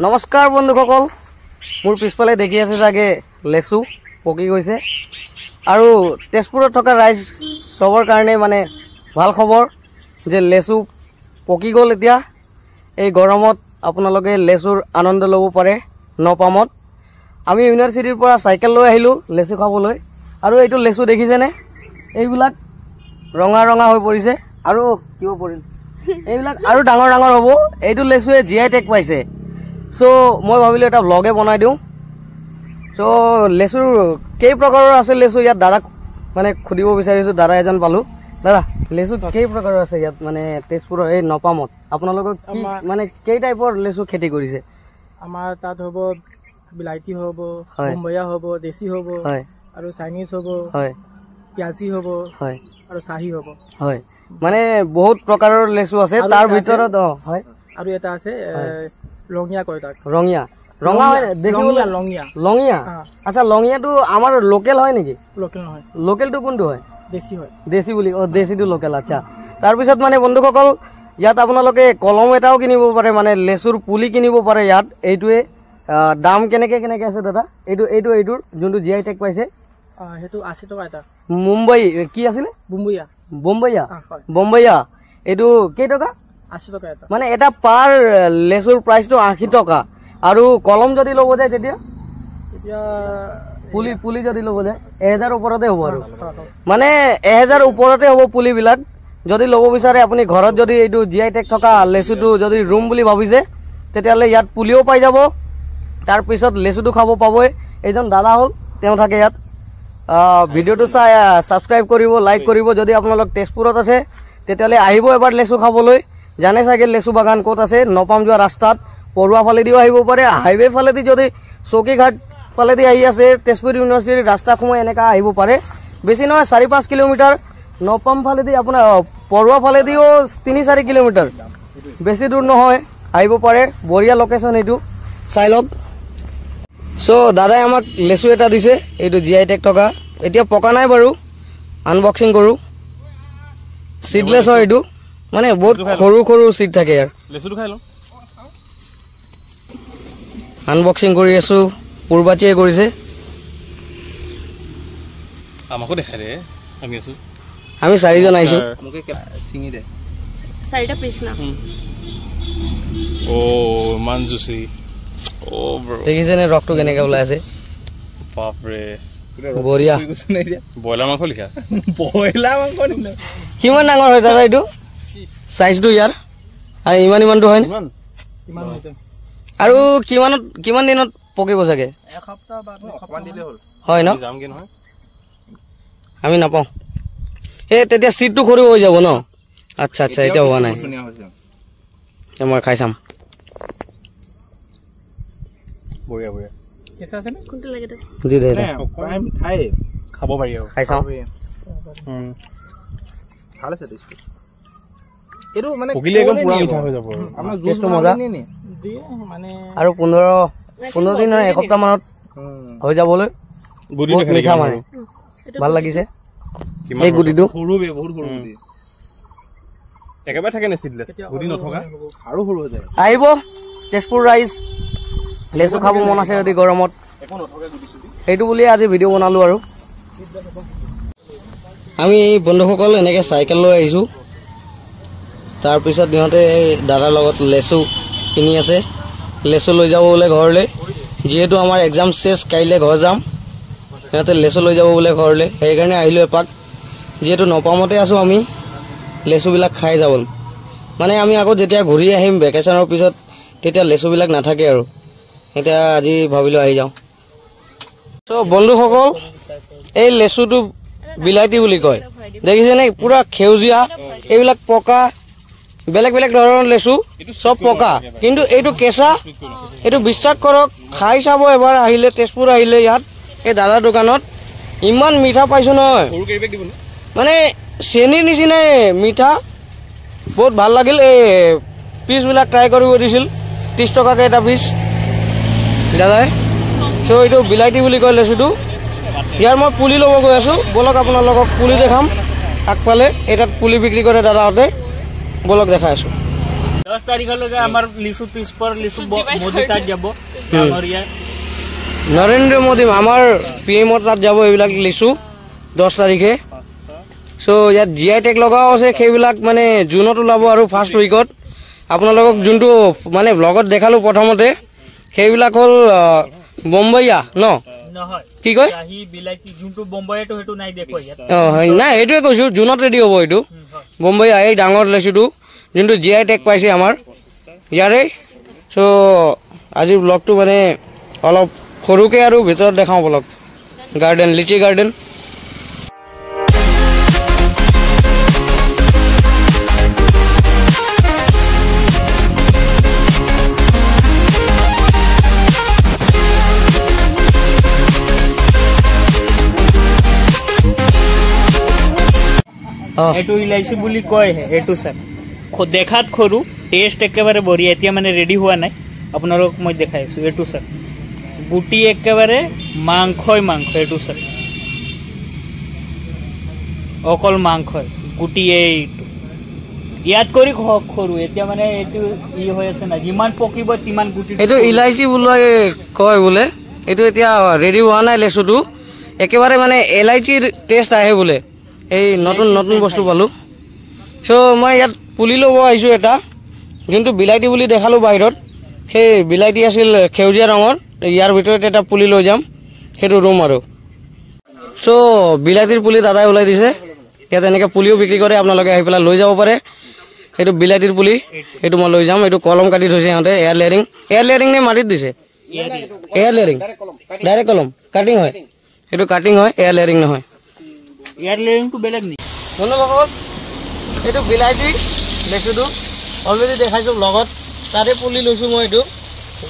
নমস্কাৰ বন্ধুসকল। মোৰ পিছফালে দেখি আছে চাগে লেচু পকি গৈছে। আৰু তেজপুৰত থকা ৰাইজ চবৰ কাৰণে মানে ভাল খবৰ যে লেচু পকি গ'ল এতিয়া। এই গৰমত আপোনালোকে লেচুৰ আনন্দ ল'ব পাৰে নপামত। আমি ইউনিভাৰ্চিটিৰ পৰা চাইকেল লৈ আহিলোঁ লেচু খাবলৈ। আৰু এইটো লেচু দেখিছেনে? এইবিলাক ৰঙা ৰঙা হৈ পৰিছে। আৰু কিয় পৰিল? এইবিলাক আৰু ডাঙৰ ডাঙৰ হ'ব। এইটো লেচুৱে জি আই টেক পাইছে। চ' মই ভাবিলোঁ এটা ব্লগে বনাই দিওঁ। চ' লেচুৰ কেই প্ৰকাৰৰ আছে লেচু ইয়াত? দাদাক মানে সুধিব বিচাৰিছোঁ দাদা এজন পালোঁ। দাদা লেচু কেই প্ৰকাৰৰ আছে ইয়াত? মানে তেজপুৰৰ এই নপামত। আপোনালোকক কি মানে কেই টাইপৰ লেচু খেতি কৰিছে? আমাৰ তাত হ'ব বিলাইটি হ'ব। মুম্বাইয়া হ'ব দেশী হ'ব আৰু চাইনিজ হ'ব হয়। পিয়াজি হ'ব হয়। আৰু চাহী হ'ব। হয়। মানে বহুত প্ৰকাৰৰ লেচু আছে। তাৰ ভিতৰত হয়। আৰু এটা আছে ৰঙীয়া কয় তাক। ৰঙীয়া। ৰঙা হয় দেখিবলৈ লঙীয়া অঁ। আচ্ছা লঙীয়াটো আমাৰ লোকেল হয় নেকি? লোকেল নহয়। লোকেলটো কোনটো হয়? দেশী হয়। দেশী বুলি। অঁ দেশীটো লোকেল আচ্ছা। তাৰপিছত মানে বন্ধুসকল ইয়াত আপোনালোকে কলম এটাও কিনিব পাৰে মানে লেচুৰ পুলি কিনিব পাৰে ইয়াত। এইটোৱে দাম কেনেকে কেনেকে আছে দাদা? এইটো এইটো এইটোৰ যোনটো জি আই টেক পাইছে। সেইটো আশী টকা এটা। মুম্বাই কি আছিলে? বুম্বুয়া হয়। বোম্বাইয়া। এইটো আশী টকা? মানে এটা পাৰ লেচুৰ প্ৰাইচটো আশী টকা। আৰু কলম যদি ল'ব যায় তেতিয়া? এতিয়া পুলি পুলি যদি ল'ব যায় এহেজাৰ ওপৰতে হ'ব আৰু। হয়। মানে এহেজাৰ ওপৰতে হ'ব পুলিবিলাক। যদি ল'ব বিচাৰে আপুনি ঘৰত যদি এইটো জি আই টেক থকা লেচুটো যদি ৰুম বুলি ভাবিছে তেতিয়াহ'লে ইয়াত পুলিও পাই যাব। তাৰপিছত লেচুটো খাব পাবই। এইজন দাদা হ'ল তেওঁ থাকে ইয়াত। ভিডিঅ'টো চাই ছাবস্ক্ৰাইব কৰিব লাইক কৰিব। যদি আপোনালোক তেজপুৰত আছে তেতিয়াহ'লে আহিব এবাৰ লেচু খাবলৈ। জানে চাগে লেচু বাগান ক'ত আছে নপাম যোৱা ৰাস্তাত পৰুৱা ফালেদিও আহিব পাৰে হাইৱে ফালেদি যদি চৌকীঘাট ফালেদি আহি আছে তেজপুৰ ইউনিভাৰ্চিটিৰ ৰাস্তা সোমাই এনেকা আহিব পাৰে। বেছি নহয় চাৰি পাঁচ কিলোমিটাৰ নপাম ফালেদি আপোনাৰ পৰুৱা ফালেদিও তিনি চাৰি কিলোমিটাৰ। বেছি দূৰ নহয় আহিব পাৰে বঢ়িয়া লোকেশ্যন এইটো চাই লওক। চ' দাদাই আমাক লেচু এটা দিছে এইটো জি আই টেক থকা। এতিয়া পকা নাই বাৰু আনবক্সিং কৰোঁ। চিডলেছ হয় এইটো। মানে বহুত সৰু সৰু চিট থাকে ইয়াৰ। লেচুটো খাই লওঁ। আনবক্সিং কৰি আছোঁ পূৰ্বাচীয়ে কৰিছে। আমাকো দেখাই দে আমি আছো। আমি চাৰিজন আহিছোঁ। ছিঙি দে। চাৰিটা পিচ না? অ' ইমান জুচি। অ' ব্ৰ দেখিছেনে ৰসটো কেনেকৈ ওলাই আছে? বাপৰে। বঢ়িয়া। ব্ৰইলাৰ মাংস লিখা? ব্ৰইলাৰ মাংস কিমান ডাঙৰ হয় দাদা এইটো? চাইজটো ইয়াৰ? আৰু ইমান ইমানটো হয় আৰু কিমানত কিমান দিনত পকিব চাগে? হয় ন? আমি নাপাওঁ। সেই তেতিয়া চিটটো সৰু হৈ যাব ন? আচ্ছা আচ্ছা এতিয়া হোৱা নাই। মই খাই চাম। বঢ়িয়া বঢ়িয়া। দি দে খাব পাৰি আৰু। খাই চাওঁ। ভাল আছে এইটো মানে পকিলে একদম পুৰা মিঠা হৈ যাব আমাৰ টেষ্টটো মজা। আৰু পোন্ধৰ পোন্ধৰ দিন নহয় এসপ্তাহ মানত হৈ যাবলৈ গুটি বহুত মিঠা মানে। ভাল লাগিছে। এই গুটিটো। সৰু বহুত সৰু একেবাৰে থাকে নে চিডলেছ গুটি নথকা? আৰু সৰু হৈ যায়। আহিব। তেজপুৰ ৰাইজ লেচু খাব মন আছে যদি গৰমত। সেইটো বুলিয়ে আজি ভিডিঅ' বনালোঁ আৰু। আমি বন্ধুসকল এনেকৈ চাইকেল লৈ আহিছোঁ। তাৰপিছত সিহঁতে এই দাদাৰ লগত লেচু কিনি আছে। লেচু লৈ যাব বোলে ঘৰলৈ। যিহেতু আমাৰ এক্সাম চেছ কাইলৈ ঘৰ যাম। সিহঁতে লেচু লৈ যাব বোলে ঘৰলৈ। সেইকাৰণে আহিলোঁ এপাক। যিহেতু নপামতে আছোঁ আমি লেচুবিলাক খাই যাব। মানে আমি আকৌ যেতিয়া ঘূৰি আহিম ভেকেশ্যনৰ পিছত তেতিয়া লেচুবিলাক নাথাকে আৰু। এতিয়া আজি ভাবিলোঁ আহি যাওঁ। চ' বন্ধুসকল এই লেচুটো বিলাইটি বুলি কয়। দেখিছেনে? পুৰা সেউজীয়া এইবিলাক পকা। বেলেগ বেলেগ ধৰণৰ লেচু চব পকা। কিন্তু এইটো কেঁচা এইটো বিশ্বাস কৰক খাই চাব এবাৰ আহিলে তেজপুৰ আহিলে ইয়াত এই দাদাৰ দোকানত। ইমান মিঠা পাইছোঁ নহয়। মানে চেনীৰ নিচিনাই মিঠা। বহুত ভাল লাগিল এই পিচবিলাক ট্ৰাই কৰিব দিছিল। ত্ৰিছ টকাকৈ এটা পিচ। দাদাই চ' এইটো বিলাইটি বুলি কয় লেচুটো। ইয়াৰ মই পুলি ল'ব গৈ আছোঁ। ব'লক আপোনালোকক পুলি দেখাম। আগফালে এই তাত পুলি বিক্ৰী কৰে দাদাহঁতে। ব'লক দেখাই আছোঁ। দহ তাৰিখলৈকে আমাৰ লিচু পিছপৰ লিচু ব- মোদী তাত যাব। ডাঙৰ ইয়াত নৰেন্দ্ৰ মোদী আমাৰ পি এমৰ তাত যাব এইবিলাক লিচু দহ তাৰিখে। চ' ইয়াত জি আই টেগ লগাও আছে সেইবিলাক মানে জুনত ওলাব আৰু ফাৰ্ষ্ট উইকত আপোনালোকক যোনটো মানে ব্লগত দেখালোঁ প্ৰথমতে সেইবিলাক হ'ল বম্বইয়া? ন? কি কয়? সেইটো নাই দেখুৱা ইয়াত। অঁ কৈছোঁ জুনত ৰেডি হ'ব এইটো। বম্বইয়া এই ডাঙৰ লেচুটো যোনটো জি আই টেগ পাইছে আমাৰ। ইয়াৰে। চ' আজিৰ ব্লগটো মানে অলপ সৰুকৈ আৰু ভিতৰত দেখাওঁ ব্লগ গাৰ্ডেন লিচি গাৰ্ডেন এইটো ইলাইচি বুলি কয় এইটো চাৰ খ- দেখাত সৰু টেষ্ট একেবাৰে বঢ়িয়া। এতিয়া মানে ৰেডি হোৱা নাই। আপোনালোকক মই দেখাই আছোঁ। এইটো চাৰ গুটি একেবাৰে মাংসই মাংস এইটো চাৰ অকল মাংসই। গুটি এইটো। ইয়াত কৰি সৰু। এতিয়া মানে এইটো ই হৈ আছে না। যিমান পকিব তিমান গুটি এইটো ইলাইচি বোলা কয় বোলে। এইটো এতিয়া ৰেডি হোৱা নাই লেচুটো। একেবাৰে মানে এলাইচিৰ টেষ্ট আহে বোলে। এই নতুন নতুন বস্তু পালোঁ। চ' মই ইয়াত পুলি ল'ব আহিছোঁ এটা। যোনটো বিলাইটি বুলি দেখালোঁ বাহিৰত। সেই বিলাইটি আছিল সেউজীয়া ৰঙৰ। ইয়াৰ ভিতৰত এটা পুলি লৈ যাম। সেইটো ৰুম আৰু। চ' বিলাইটিৰ পুলি দাদাই ওলাই দিছে। ইয়াত এনেকৈ পুলিও বিক্ৰী কৰে। আপোনালোকে আহি পেলাই লৈ যাব পাৰে। সেইটো বিলাইটিৰ পুলি। সেইটো মই লৈ যাম। এইটো কলম কাটি থৈছে সিহঁতে। এয়াৰ লেয়াৰিং এয়াৰ লেয়াৰিং নে মাটিত দিছে? এয়াৰ লেয়াৰিং ডাইৰেক্ট কলম। কাটিং হয়। সেইটো কাটিং হয়। এয়াৰ লেয়াৰিং নহয়। ইয়াৰ লেয়াৰিংটো বেলেগ নেকি? বন্ধুসকল এইটো বিলাইটি লেচুটো অলৰেডি দেখাইছোঁ লগত তাতে পুলি লৈছোঁ মই এইটো।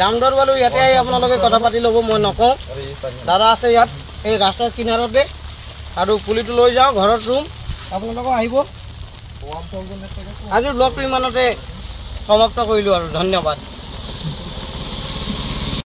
দাম দৰ বাৰু ইয়াতে আহি আপোনালোকে কথা পাতি ল'ব মই নকওঁ। দাদা আছে ইয়াত এই ৰাস্তাৰ কিনাৰতে। আৰু পুলিটো লৈ যাওঁ ঘৰত ৰুম। আপোনালোকে আহিব। আজিৰ ব্লগটো ইমানতে সমাপ্ত কৰিলোঁ আৰু ধন্যবাদ।